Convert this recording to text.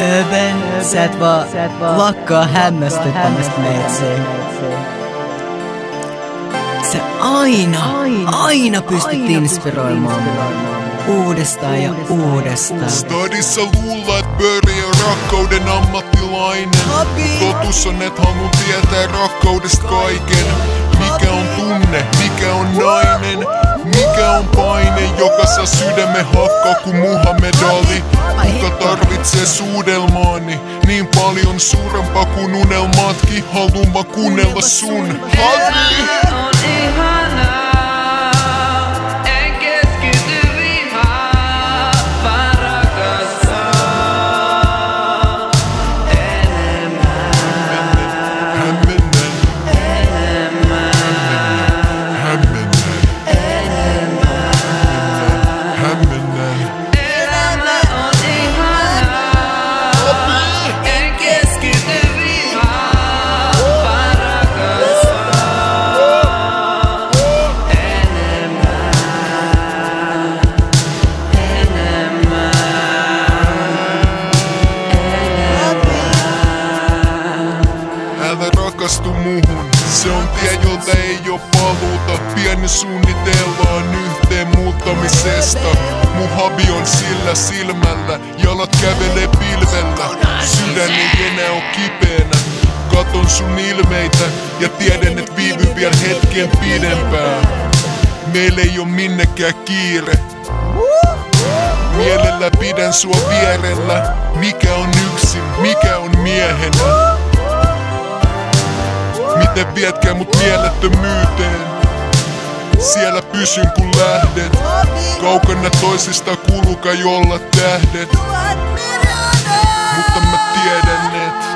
Öbe, sä et vaan lakkaa hämmästyttämästä meitä. Sä aina, aina pystyt inspiroimaan uudestaan ja uudestaan. Stadissa luulla, et Börje on rakkauden ammattilainen. Totuus on, et haluan tietää rakkaudesta kaiken. Mikä on tunne, mikä on nainen, mikä on paine, joka saa sydämen hakkaa kuin Muhammed Ali. Kuka tarvitsee suudelmaani niin paljon suurempaa kuin unelmatkin. Haluan kuunnella sun. Havi! on ihanaa. Älä rakastu muhun, se on tie, jolta ei oo paluuta. Pieni suunnitellaan yhteen muuttamisesta. Mun habi on sillä silmällä, jalat kävelee pilvellä. Sydän ei enää oo kipeänä. Katon sun ilmeitä ja tiedän, et viivy vielä hetken pidempään. Meillä ei oo minnekään kiire. Mielellä pidän sua vierellä. Mikä on yksin, mikä on miehenä? Miten vietkää mut mielettömyyteen? Siellä pysyn kun lähdet. Kaukana toisista kuuluka jolla tähdet. Mutta mä tiedän, et